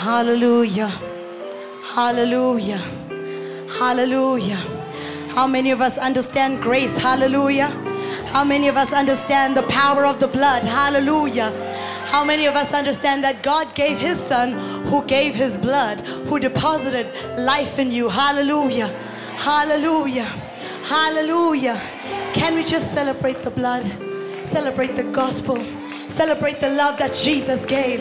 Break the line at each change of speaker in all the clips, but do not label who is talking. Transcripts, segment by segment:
Hallelujah. Hallelujah. Hallelujah. How many of us understand grace? Hallelujah. How many of us understand the power of the blood? Hallelujah. How many of us understand that God gave His Son who gave His blood, who deposited life in you? Hallelujah. Hallelujah. Hallelujah. Can we just celebrate the blood? Celebrate the gospel. Celebrate the love that Jesus gave.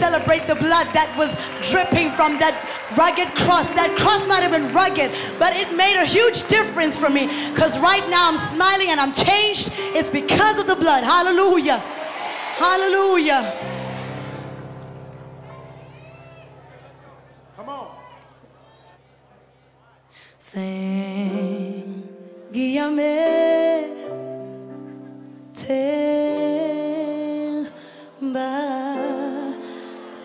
Celebrate the blood that was dripping from that rugged cross. That cross might have been rugged, but it made a huge difference for me because right now I'm smiling and I'm changed. It's because of the blood. Hallelujah. Hallelujah.
Come on.
Sing, guíame,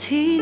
Tina,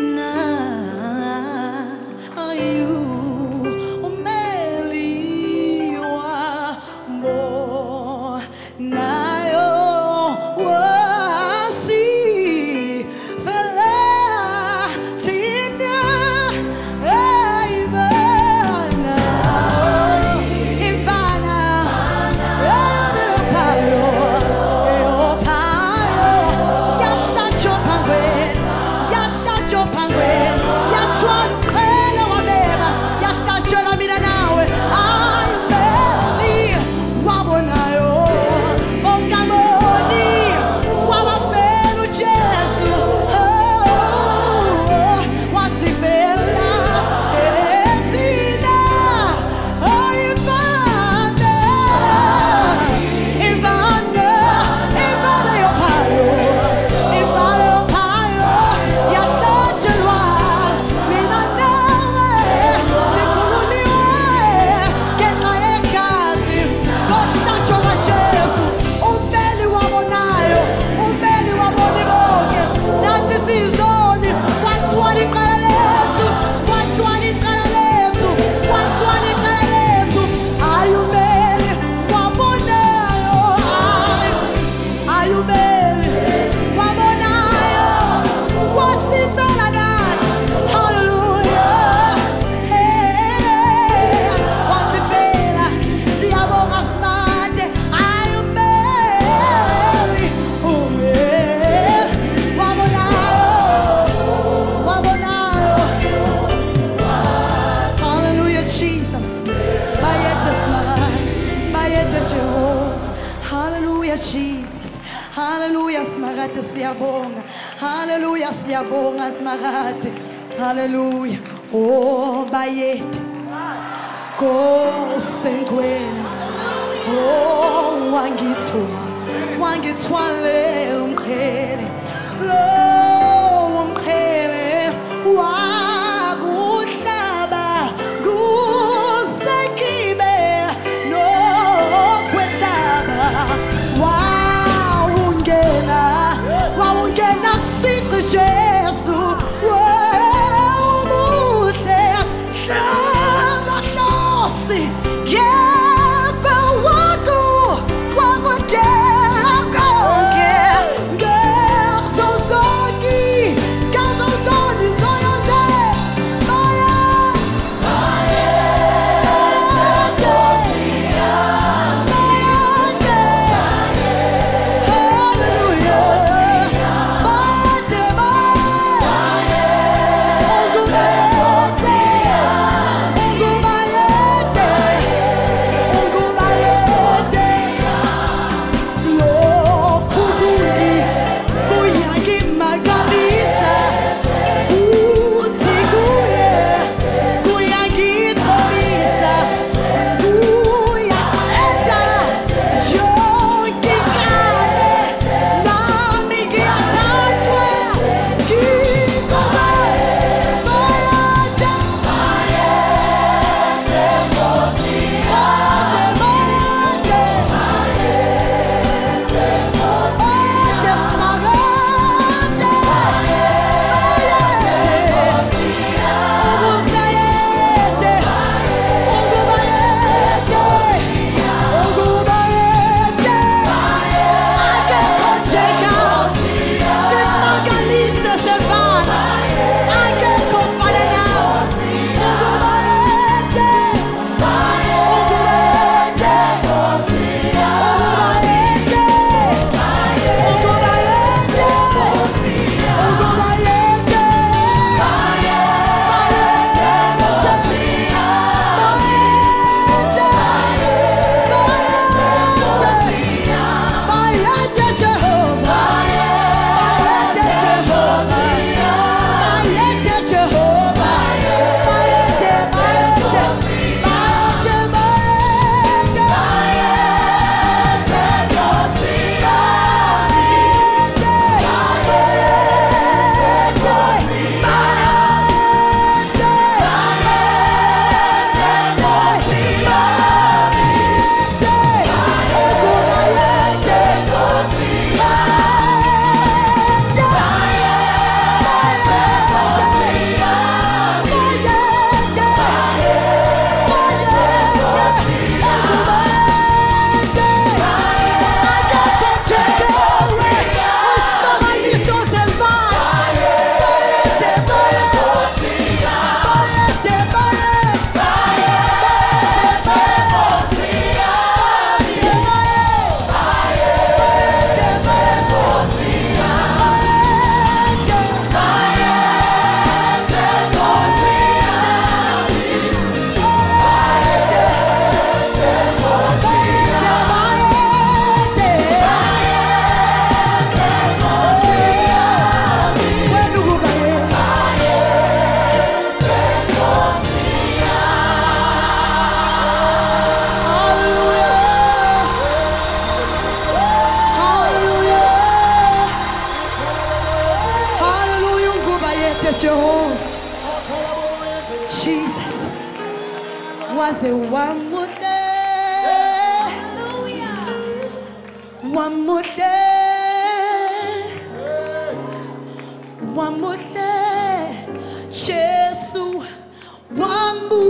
Jehovah. Hallelujah, Jesus. Hallelujah, Smarate siyabonga. Hallelujah, siyabonga Smarate. Hallelujah. Oh, bayethu. Go senkwena. Oh, wangithwa. Wangithwalela umqhele. I say one more day. Hallelujah. One more day. One more day. Jesus. One more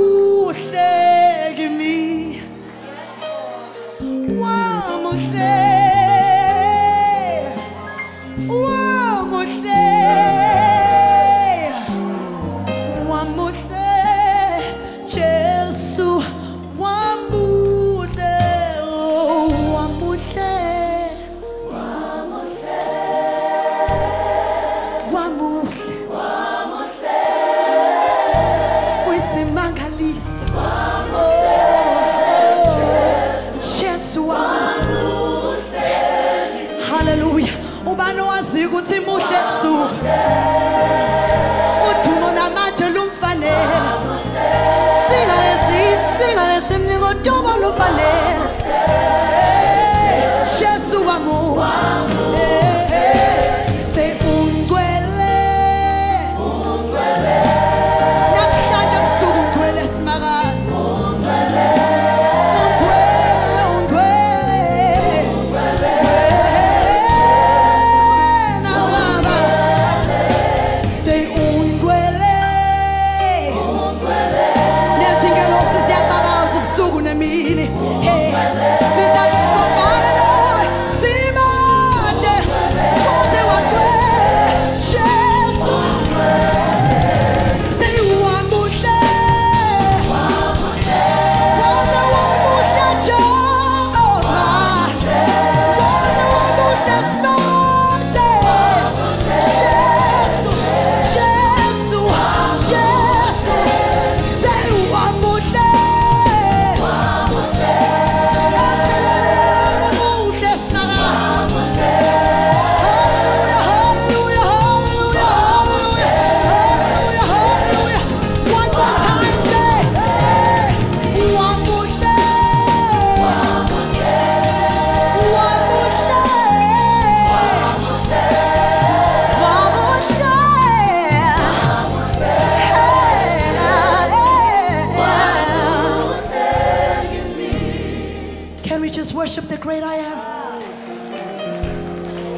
sengwena. worship the great I am?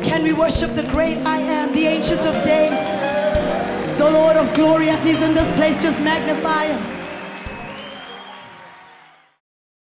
Can we worship the great I am, the ancients of days, the Lord of glory as he's in this place? Just magnify him.